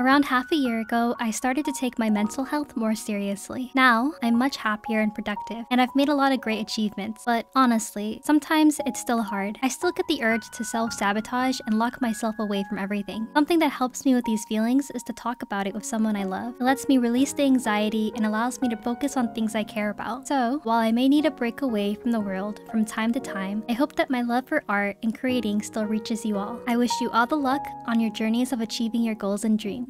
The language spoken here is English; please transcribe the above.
Around half a year ago, I started to take my mental health more seriously. Now, I'm much happier and productive, and I've made a lot of great achievements. But honestly, sometimes it's still hard. I still get the urge to self-sabotage and lock myself away from everything. Something that helps me with these feelings is to talk about it with someone I love. It lets me release the anxiety and allows me to focus on things I care about. So, while I may need a break away from the world from time to time, I hope that my love for art and creating still reaches you all. I wish you all the luck on your journeys of achieving your goals and dreams.